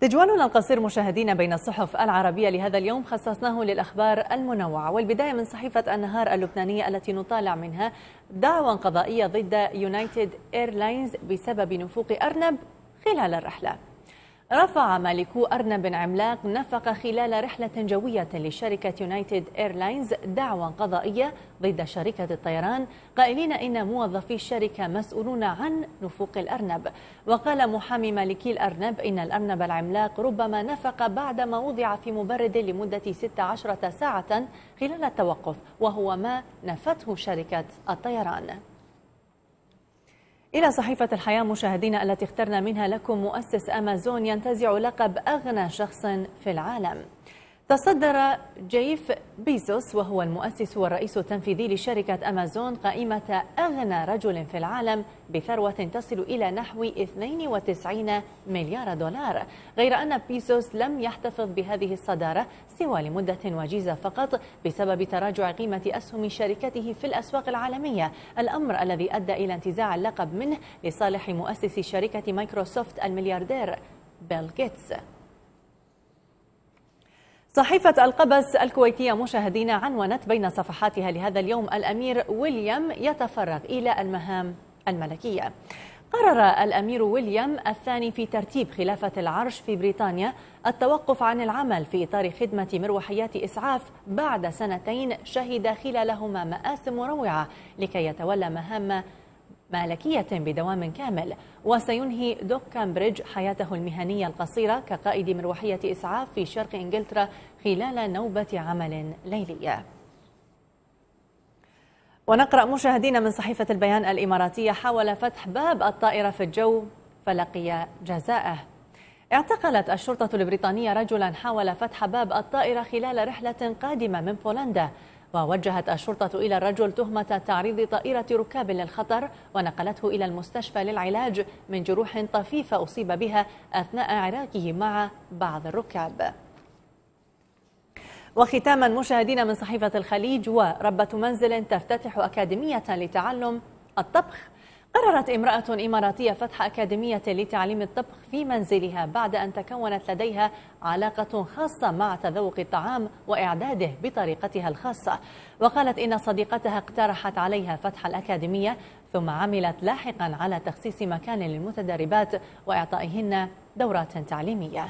تجوالنا القصير مشاهدينا بين الصحف العربية لهذا اليوم خصصناه للأخبار المنوعة. والبداية من صحيفة النهار اللبنانية التي نطالع منها دعوى قضائية ضد يونايتد إيرلاينز بسبب نفوق أرنب خلال الرحلة. رفع مالكو أرنب عملاق نفق خلال رحلة جوية لشركة يونايتد إيرلاينز دعوى قضائية ضد شركة الطيران. قائلين إن موظفي الشركة مسؤولون عن نفوق الأرنب. وقال محامي مالكي الأرنب إن الأرنب العملاق ربما نفق بعدما وضع في مبرد لمدة 16 ساعة خلال التوقف وهو ما نفته شركة الطيران. إلى صحيفة الحياة مشاهدينا التي اخترنا منها لكم مؤسس أمازون ينتزع لقب أغنى شخص في العالم. تصدر جيف بيزوس وهو المؤسس والرئيس التنفيذي لشركة أمازون قائمة أغنى رجل في العالم بثروة تصل إلى نحو 92 مليار دولار. غير أن بيزوس لم يحتفظ بهذه الصدارة سوى لمدة وجيزة فقط بسبب تراجع قيمة أسهم شركته في الأسواق العالمية. الأمر الذي أدى إلى انتزاع اللقب منه لصالح مؤسس شركة مايكروسوفت الملياردير بيل جيتس. صحيفة القبس الكويتية مشاهدينا عنونت بين صفحاتها لهذا اليوم الأمير ويليام يتفرغ إلى المهام الملكية. قرر الأمير ويليام الثاني في ترتيب خلافة العرش في بريطانيا التوقف عن العمل في إطار خدمة مروحيات إسعاف بعد سنتين شهد خلالهما مآسم مروعة لكي يتولى مهام مالكية بدوام كامل وسينهي دوك كامبريدج حياته المهنية القصيرة كقائد مروحية إسعاف في شرق إنجلترا خلال نوبة عمل ليلية ونقرأ مشاهدين من صحيفة البيان الإماراتية حاول فتح باب الطائرة في الجو فلقي جزاءه. اعتقلت الشرطة البريطانية رجلا حاول فتح باب الطائرة خلال رحلة قادمة من بولندا ووجهت الشرطة إلى الرجل تهمة تعريض طائرة ركاب للخطر ونقلته إلى المستشفى للعلاج من جروح طفيفة أصيب بها أثناء عراكه مع بعض الركاب. وختاما مشاهدين من صحيفة الخليج وربة منزل تفتتح أكاديمية لتعلم الطبخ. قررت امرأة إماراتية فتح أكاديمية لتعليم الطبخ في منزلها بعد أن تكونت لديها علاقة خاصة مع تذوق الطعام وإعداده بطريقتها الخاصة. وقالت إن صديقتها اقترحت عليها فتح الأكاديمية ثم عملت لاحقا على تخصيص مكان للمتدربات وإعطائهن دورات تعليمية.